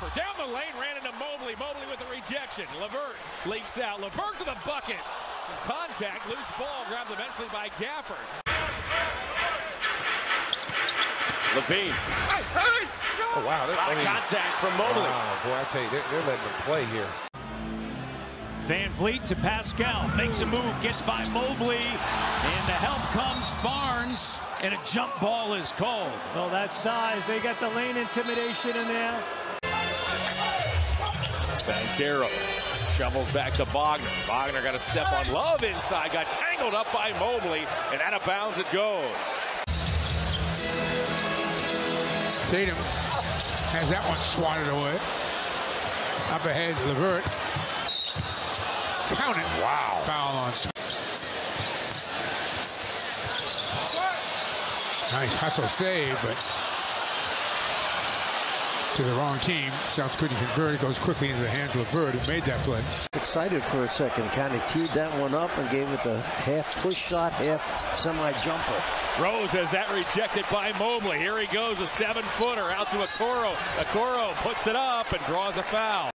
Levert down the lane, ran into Mobley. Mobley with a rejection. Levert leaks out. Levert to the bucket. Contact, loose ball, grabbed eventually by Gafford. LaVine. Oh, wow. They're, I mean, contact from Mobley. wow, boy, I tell you, they're, they're letting them play here. VanVleet to Pascal, makes a move, gets by Mobley, and the help comes Barnes, and a jump ball is called. Well, that size, they got the lane intimidation in there. Banchero shovels back to Wagner. Wagner got a step on Love inside, got tangled up by Mobley, and out of bounds it goes. Tatum has that one swatted away. Up ahead, Levert. Count it. Wow. Foul on. Nice hustle save, but to the wrong team. South couldn't convert. It goes quickly into the hands of Levert, who made that play. Excited for a second, kind of teed that one up and gave it the half push shot, half semi jumper. Rose has that rejected by Mobley. Here he goes, a seven-footer out to Okoro. Okoro puts it up and draws a foul.